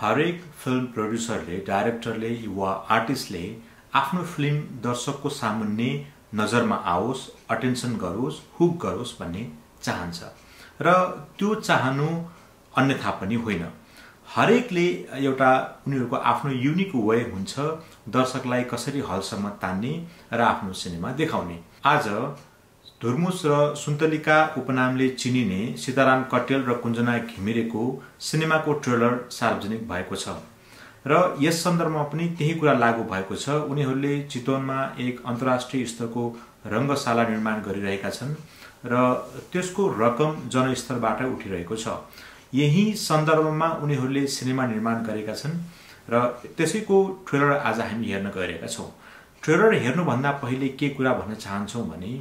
हरेक फिल्म प्रड्युसरले डाइरेक्टरले वा आर्टिस्टले आफ्नो फिल्म दर्शकको सामुन्ने नजरमा आओस् अटेन्सन गरोस् हुक गरोस् भन्ने चाहन्छ। र त्यो चाहनु अन्यथा पनि होइन। हरेकले एउटा उनीहरूको आफ्नो युनिक वे हुन्छ दर्शकलाई कसरी हलसम्म तान्ने र आफ्नो सिनेमा देखाउने। आज धुर्मुस र सुन्तलिका उपनामले चिनिने सीताराम कटेल र कुञ्जना घिमिरेको सिनेमाको ट्रेलर सार्वजनिक भएको छ। र यस सन्दर्भमा पनि त्यही कुरा लागू भएको छ। उनीहरूले चितवनमा एक अन्तर्राष्ट्रिय स्तरको रङ्गशाला निर्माण गरिरहेका छन् र त्यसको रकम जनस्तरबाट उठिरहेको छ। यही सन्दर्भमा उनीहरूले सिनेमा निर्माण गरेका छन् र त्यसैको ट्रेलर आज हामी हेर्न गइरहेका छौँ। ट्रेलर हेर्नुभन्दा पहिले के कुरा भन्न चाहन्छौँ भने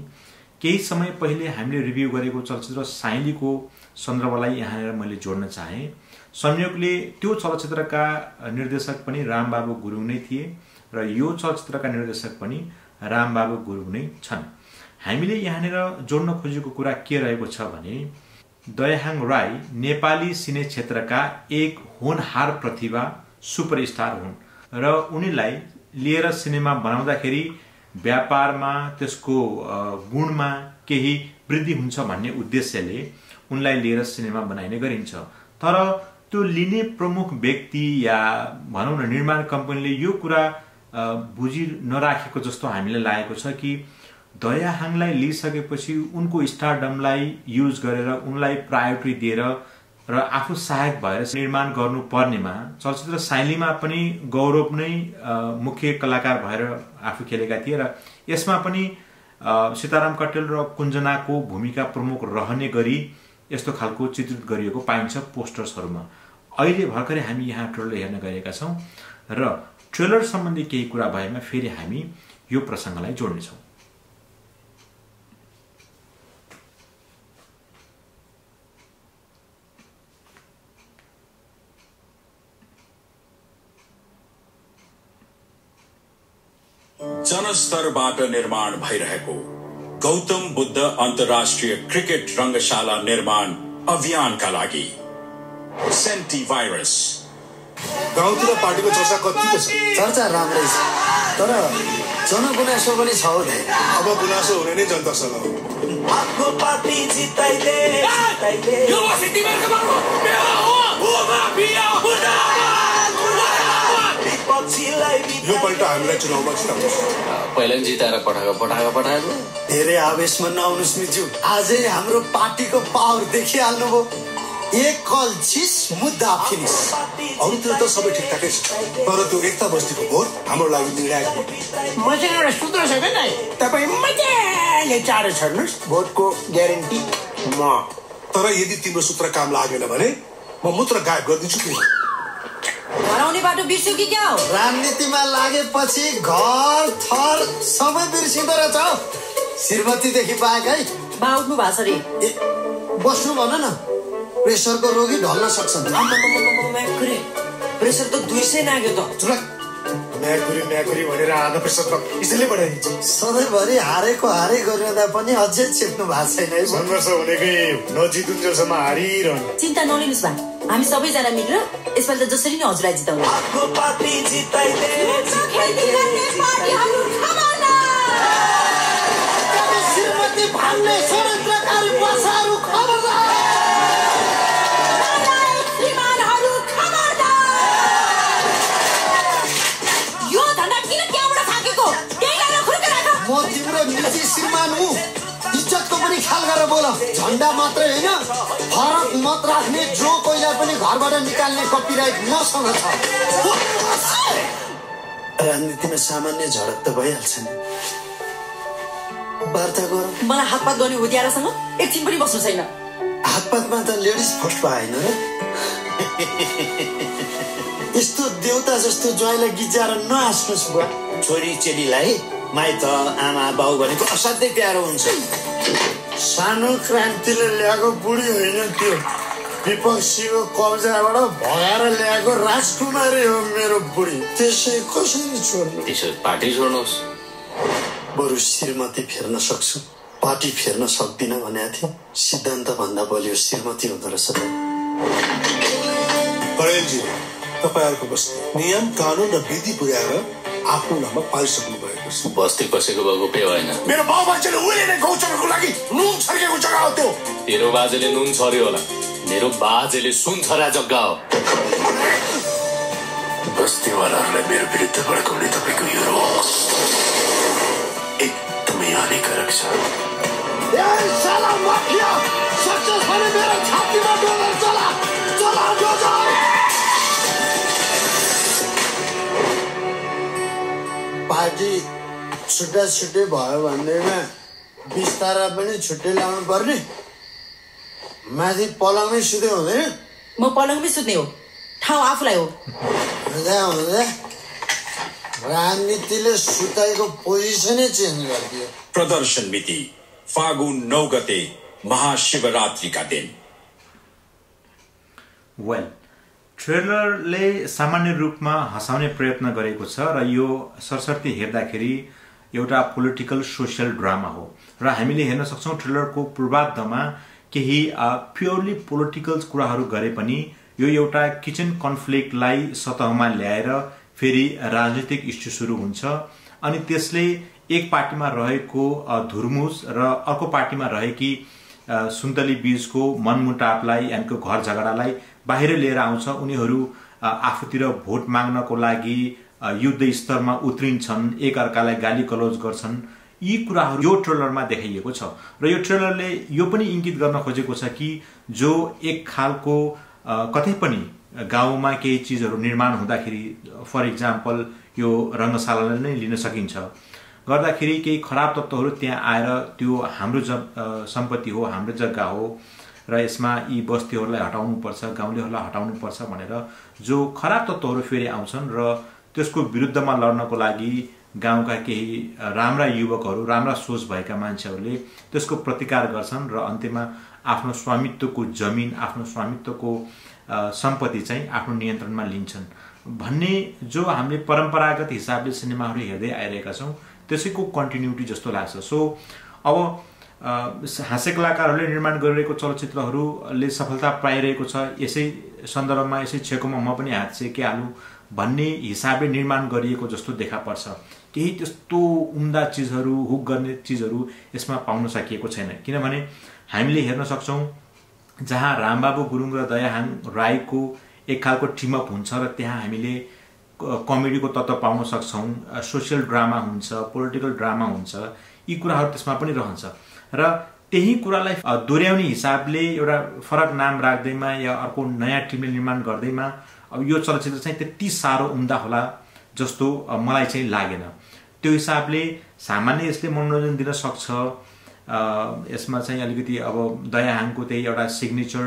केही समय पहिले हामीले रिभ्यू गरेको चलचित्र साइलीको सन्दर्भलाई यहाँनिर मैले जोड्न चाहेँ। संयोगले त्यो चलचित्रका निर्देशक पनि रामबाबु गुरुङ नै थिए र यो चलचित्रका निर्देशक पनि रामबाबु गुरुङ नै छन्। हामीले यहाँनिर जोड्न खोजेको कुरा के रहेको छ भने दयाहाङ राई नेपाली सिने क्षेत्रका एक होनहार प्रतिभा सुपरस्टार हुन् र उनीलाई लिएर सिनेमा बनाउँदाखेरि व्यापारमा त्यसको गुणमा केही वृद्धि हुन्छ भन्ने उद्देश्यले उनलाई लिएर सिनेमा बनाइने गरिन्छ। तर त्यो लिने प्रमुख व्यक्ति या भनौँ न निर्माण कम्पनीले यो कुरा बुझि नराखेको जस्तो हामीलाई लागेको छ कि दयाहाङलाई लिइसकेपछि उनको स्टारडमलाई युज गरेर उनलाई प्रायोरिटी दिएर र आफू सहायक भएर निर्माण गर्नु पर्नेमा चलचित्र शैलीमा पनि गौरव नै मुख्य कलाकार भएर आफू खेलेका थिए र यसमा पनि सीताराम कटेल र कुञ्जनाको भूमिका प्रमुख रहने गरी यस्तो खालको चित्रित गरिएको पाइन्छ पोस्टर्सहरूमा। अहिले भर्खरै हामी यहाँ ट्रेलर हेर्न गएका छौँ र ट्रेलर सम्बन्धी केही कुरा भएमा फेरि हामी यो प्रसङ्गलाई जोड्नेछौँ। जनस्तरबाट निर्माण भइरहेको गौतम बुद्ध अन्तर्राष्ट्रिय क्रिकेट रङ्गशाला निर्माण अभियानका लागि। सेन्टी भाइरस। गाउँतिर पार्टीको चर्चा कतिको छ? चर्चा राम्रै छ तर जनगुनासो पनि छ हौ। अब गुनासो हुने नै जनतासँग हो आफ्नो पार्टी जिताइदे जिताइदे यो तिमीहरूको बाबु मेवा हो। ओ माफिया विपक्षीलाई यो पल्ट हामीलाई चुनावमा जिताउनुहोस् पहिला नि जिताएर पठाएको पठाएको पठाएको? धेरै आवेशमा नआउनुहोस् मिजु आजै हाम्रो पार्टीको पावर देखिहाल्नुभयो। एक कल छिस मुद्दा फिनिस। अरूतिर त सबै ठिकठाकै छ। तर त्यो एकता बस्तीको भोट हाम्रो लागि निर्णायक हो। म चाहिँ एउटा सूत्र छ क्या तपाईँ मजाले चारो छर्नुहोस्। भोटको ग्यारेन्टी म। तर यदि तिम्रो सूत्र काम लागेन भने म मूत्र गायब गरिदिन्छु कि? हराउने बाटो बिर्स्यो कि क्या हो राजनीतिमा लागेपछि घर थर सबै बिर्सिँदो रहेछ हौ। श्रीमतीदेखि बाहेक है। बा उठ्नु भएको छ रे ए बस्नु भन न। प्रेसरको रोगी ढल्न सक्छन्। म्याकुरे प्रेसर त दुई सय नाग्यो त। चुरा म्याकुरी म्याकुरी भनेर आधा पैसा त यसैले बढाइदिन्छ सधैँभरि हारेको हारै गरिरहँदा पनि अझै छिप्नु भएको छैन है। सङ्घर्ष भनेकै नजितुन्जेलसम्म हारिरहने। चिन्ता नलिनुहोस् बा। हामी सबैजना मिलेर यसपालि त जसरी नै हजुरलाई जिताउनु। म तिम्रो निजी श्रीमान हुँ। पनि ख्याल गरेर बोल। झन्डा मात्रै होइन फरक मत राख्ने जो कोहीलाई पनि घरबाट निकाल्ने कपिराइट मसँग छ। राजनीतिमा सामान्य झडप त भइहाल्छ नि। वार्ता गरौँ। मलाई हातपात गर्ने उद्यारासँग एकछिन पनि बस्नु छैन। हातपातमा त लेडिज फर्स्ट पाएन र? यस्तो देउता जस्तो ज्वाइँलाई गिजाएर नहाँस्नुहोस् बुवा। छोरी चेलीलाई माइत आमा बाउ भनेको असाध्यै प्यारो हुन्छ। सानो क्रान्तिले ल्याएको बुढी होइन त्यो। विपक्षीको कब्जाबाट भगाएर ल्याएको राजकुमारी हो मेरो बुढी। त्यसै कसरी छोड्नु? त्यसो पार्टी छोड्नुहोस्। बरु श्रीमती फेर्न सक्छु। पार्टी फेर्न सक्दिनँ भनेको थिएँ। सिद्धान्त भन्दा बलियो श्रीमती हुँदो रहेछ तपाईँहरूको बस नियम कानुन र विधि पुर्याएर आफ्नो नाममा पालिसक्नु भएको छ बस्ती पसेको भएको पे होइन मेरो बाउ मान्छेले उहिले नै गौचरको लागि नुन छर्केको जग्गा हो त्यो। तेरो बाजेले नुन छर्यो होला मेरो बाजेले सुन छरा जग्गा हो। बस्तीवालाहरूलाई मेरो विरुद्ध भड्काउने तपाईँको यो रोग एकदमै हानिकारक छ। साला माफिया! सक्सेस भने मेरो छातीमा डोलर चला। चला डोजर! पार्टी छुट्टा छुट्टै भयो भन्दैमा बिस्तारा पनि छुट्टै लाउनु पर्ने माथि पलङमै सुत्यो हुँदैन म पलङमै सुत्ने हो ठाउँ आफूलाई हो हुँदा हुँदा राजनीतिले सुताइको पोजिसनै चेन्ज गरिदियो प्रदर्शन मिति फागुन नौ गते महाशिवरात्रिका दिन वेल ट्रेलरले सामान्य रूपमा हँसाउने प्रयत्न गरेको छ र यो सरसर्ती हेर्दाखेरि एउटा पोलिटिकल सोसियल ड्रामा हो। र हामीले हेर्न सक्छौँ ट्रेलरको पूर्वार्धमा केही प्योरली पोलिटिकल कुराहरू गरे पनि यो एउटा किचन कन्फ्लिक्टलाई सतहमा ल्याएर फेरि राजनीतिक इस्यु सुरु हुन्छ। अनि त्यसले एक पार्टीमा रहेको धुर्मुस र अर्को पार्टीमा रहेकी सुन्तली बीजको मनमुटापलाई यानिको घर झगडालाई बाहिर लिएर आउँछ। उनीहरू आफूतिर भोट माग्नको लागि युद्ध स्तरमा उत्रिन्छन् एकअर्कालाई गाली गलौज गर्छन्। यी कुराहरू यो ट्रेलरमा देखाइएको छ। र यो ट्रेलरले यो पनि इङ्गित गर्न खोजेको छ कि जो एक खालको कतै पनि गाउँमा केही चिजहरू निर्माण हुँदाखेरि फर इक्जाम्पल यो रङ्गशालालाई नै लिन सकिन्छ। गर्दाखेरि केही खराब तत्त्वहरू त्यहाँ आएर त्यो हाम्रो ज सम्पत्ति हो हाम्रो जग्गा हो र यसमा यी बस्तीहरूलाई हटाउनुपर्छ गाउँलेहरूलाई हटाउनुपर्छ भनेर जो खराब तत्त्वहरू फेरि आउँछन् र त्यसको विरुद्धमा लड्नको लागि गाउँका केही राम्रा युवकहरू राम्रा सोच भएका मान्छेहरूले त्यसको प्रतिकार गर्छन् र अन्त्यमा आफ्नो स्वामित्वको जमिन आफ्नो स्वामित्वको सम्पत्ति चाहिँ आफ्नो नियन्त्रणमा लिन्छन्। भन्ने जो हामीले परम्परागत हिसाबले सिनेमाहरू हेर्दै आइरहेका छौँ त्यसैको कन्टिन्युटी जस्तो लाग्छ। सो अब हाँस्य कलाकारहरूले निर्माण गरिरहेको चलचित्रहरूले सफलता पाइरहेको छ। यसै सन्दर्भमा यसै छेकोमा म पनि हात सेकिहालु भन्ने हिसाबले निर्माण गरिएको जस्तो देखा पर्छ। केही त्यस्तो उम्दा चिजहरू हुक गर्ने चिजहरू यसमा पाउन सकिएको छैन। किनभने हामीले हेर्न सक्छौँ जहाँ रामबाबु गुरुङ र दयाहाङ राईको एक खालको टिमअप हुन्छ र त्यहाँ हामीले कमेडीको तत्त्व पाउन सक्छौँ सोसियल ड्रामा हुन्छ पोलिटिकल ड्रामा हुन्छ यी कुराहरू त्यसमा पनि रहन्छ। र त्यही कुरालाई दोहोऱ्याउने हिसाबले एउटा फरक नाम राख्दैमा या अर्को नयाँ टिमले निर्माण गर्दैमा अब यो चलचित्र चाहिँ त्यति साह्रो उम्दा होला जस्तो मलाई चाहिँ लागेन। त्यो हिसाबले सामान्य यसले मनोरञ्जन दिन सक्छ। यसमा चाहिँ अलिकति अब दयाहाङको त्यही एउटा सिग्नेचर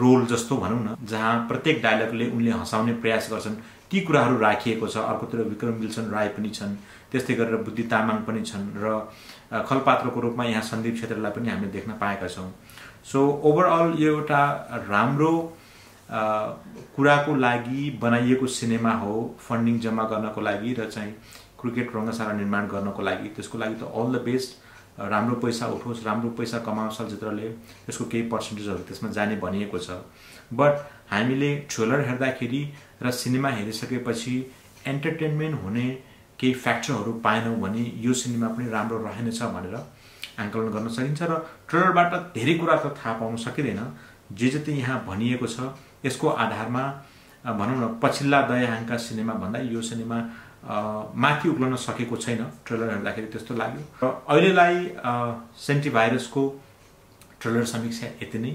रोल जस्तो भनौँ न जहाँ प्रत्येक डायलगले उनले हँसाउने प्रयास गर्छन्। ती कुराहरू राखिएको छ। अर्कोतिर विक्रम विल्सन राय पनि छन्। त्यस्तै गरेर बुद्धि तामाङ पनि छन् र खलपात्रको रूपमा यहाँ सन्दीप क्षेत्रलाई पनि हामीले देख्न पाएका छौँ। सो ओभरअल यो एउटा राम्रो कुराको लागि बनाइएको सिनेमा हो फन्डिङ जम्मा गर्नको लागि र चाहिँ क्रिकेट रङ्गशाला निर्माण गर्नको लागि। त्यसको लागि त अल द बेस्ट राम्रो पैसा उठोस् राम्रो पैसा कमाओस् चलचित्रले त्यसको केही पर्सेन्टेजहरू त्यसमा जाने भनिएको छ। बट हामीले ट्रेलर हेर्दाखेरि र सिनेमा हेरिसकेपछि एन्टरटेनमेन्ट हुने केही फ्याक्टरहरू पाएनौँ भने यो सिनेमा पनि राम्रो रहेनछ भनेर आङ्कलन गर्न सकिन्छ र ट्रेलरबाट धेरै कुरा त थाहा पाउन सकिँदैन। जे जति यहाँ भनिएको छ यसको आधारमा भनौँ न पछिल्ला दयाहाङका सिनेमा भन्दा यो सिनेमा माथि उक्लन सकेको छैन ट्रेलर हेर्दाखेरि त्यस्तो लाग्यो। र अहिलेलाई अ, सेन्टी भाइरसको ट्रेलर समीक्षा यति नै।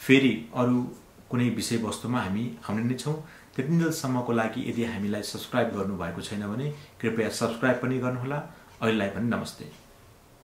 फेरि अरू कुनै विषयवस्तुमा हामी आउने नै छौँ। त्यतिन्जेलसम्मको लागि यदि हामीलाई सब्सक्राइब गर्नुभएको छैन भने कृपया सब्सक्राइब पनि गर्नुहोला। अहिलेलाई पनि नमस्ते।